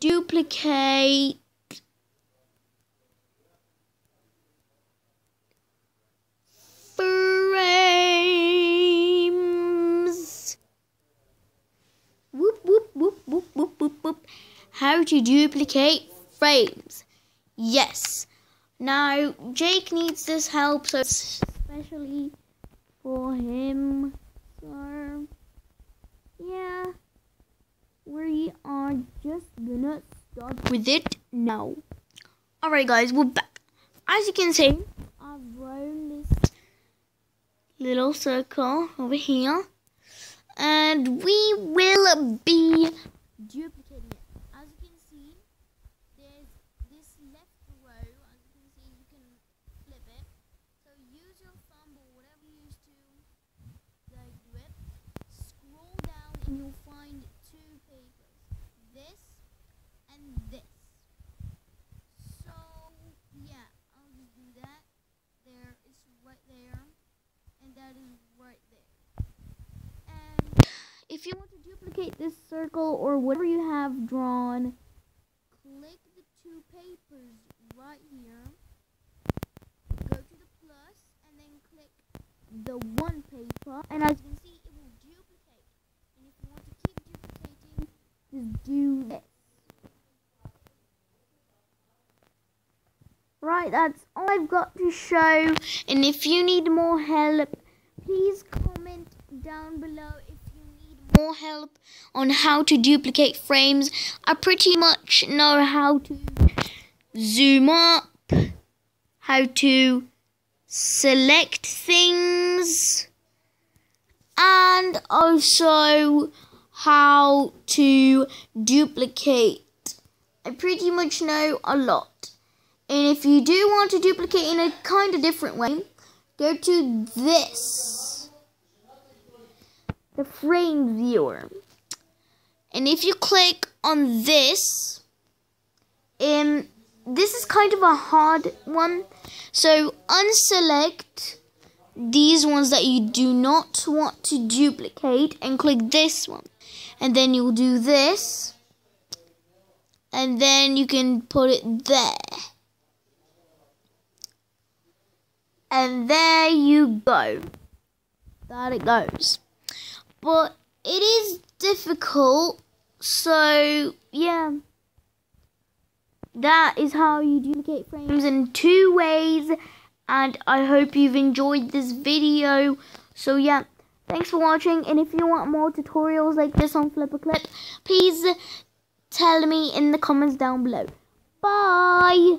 duplicate frames. Whoop, whoop, whoop, whoop, whoop, whoop, whoop. How to duplicate frames. Yes. Now, Jake needs this help, so especially for him. So, yeah. We are just gonna start with it now. Alright, guys, we're back. As you can see, I've drawn this little circle over here. And we will be duplicating it. As you can see, there's this left row. As you can see, you can flip it. So use your thumb or whatever you use to like, do it. Scroll down and you'll find two papers. This and this. So, yeah, I'll just do that. There is right there. And that is right there. And if you want to duplicate this circle or whatever you have drawn, click the two papers right here. Go to the plus and then click the one paper. And as you can see, it will duplicate. And if you want to keep duplicating, just do this. Right, that's all I've got to show. And if you need more help, please comment down below more help on how to duplicate frames. I pretty much know how to zoom up, how to select things, and also how to duplicate. I pretty much know a lot. And if you do want to duplicate in a kind of different way, go to this. The frame viewer. And if you click on this, um, this is kind of a hard one. So unselect these ones that you do not want to duplicate and click this one. And then you'll do this. And then you can put it there. And there you go. That it goes. But it is difficult. So, yeah. That is how you duplicate frames in two ways. And I hope you've enjoyed this video. So, yeah. Thanks for watching. And if you want more tutorials like this on FlipaClip, please tell me in the comments down below. Bye.